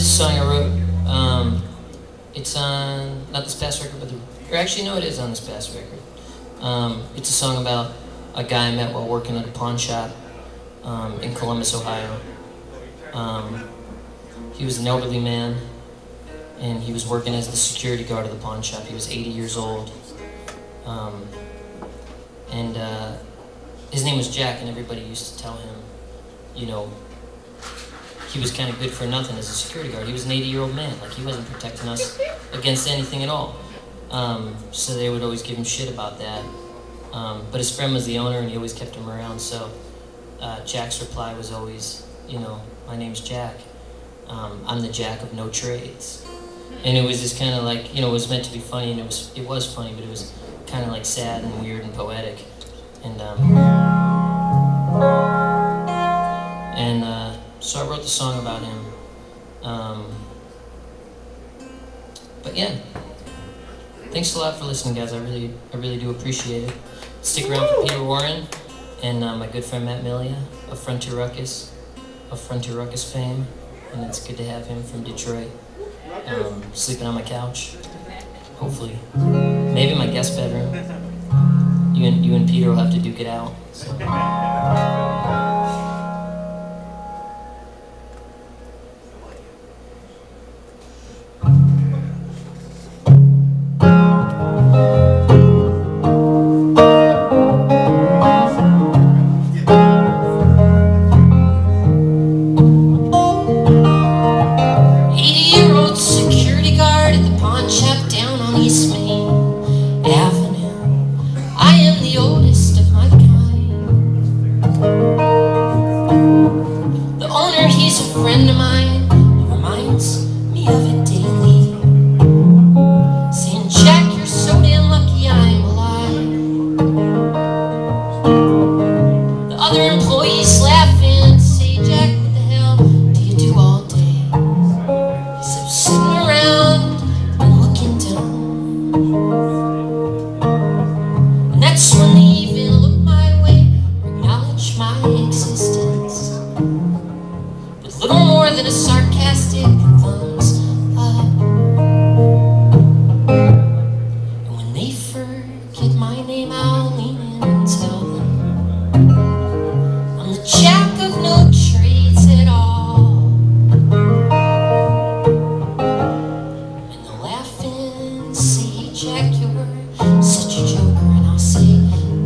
this is a song I wrote. Um, it's on not this past record, but the, or actually no, it is on this past record. Um, it's a song about a guy I met while working at a pawn shop um, in Columbus, Ohio. Um, he was an elderly man, and he was working as the security guard of the pawn shop. He was 80 years old, um, and uh, his name was Jack, and everybody used to tell him, you know, he was kind of good for nothing as a security guard. He was an 80 year old man. Like, he wasn't protecting us against anything at all. Um, so they would always give him shit about that. Um, but his friend was the owner, and he always kept him around. So uh, Jack's reply was always, you know, my name's Jack. Um, I'm the Jack of no trades. And it was just kind of like, you know, it was meant to be funny, and it was it was funny, but it was kind of like sad and weird and poetic. And um, wrote the song about him. Um, but yeah, thanks a lot for listening, guys. I really, I really do appreciate it. Stick around for Peter Oren and uh, my good friend Matt Milia of Frontier Ruckus, of Frontier Ruckus fame, and it's good to have him from Detroit, um, sleeping on my couch. Hopefully, maybe my guest bedroom. You and you and Peter will have to duke it out. So. Am the oldest of my kind. The owner, he's a friend of mine. Reminds me of it daily. Saying, Jack, you're so damn lucky I'm alive. The other employees say, Jack, what the hell do you do all day? Sitting around and looking down. Jack, you're such a joker. And I'll say,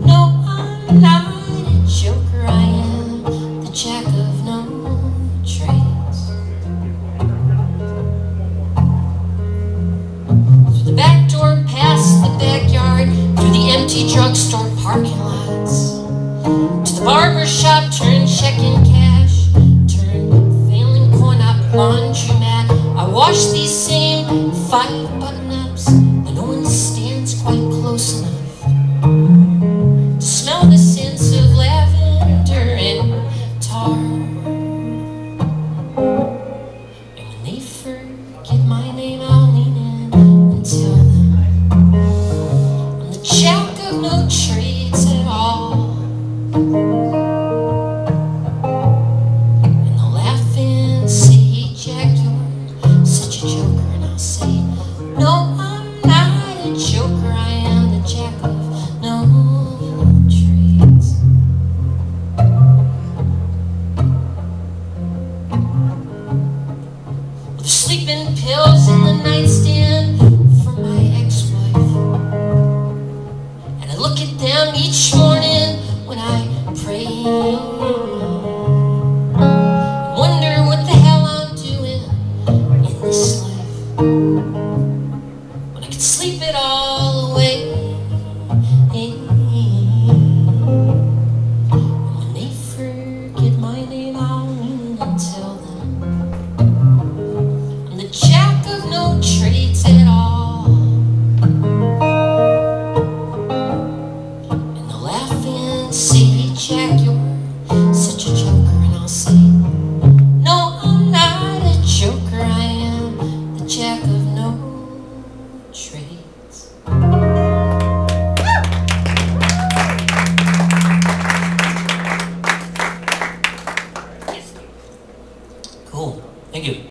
No, I'm not a joker. I am the jack of no trades. Through the back door, past the backyard, through the empty drugstore parking lots. To the barber shop, turn check in cash, turn failing corn up laundromat. I wash these same five button jack of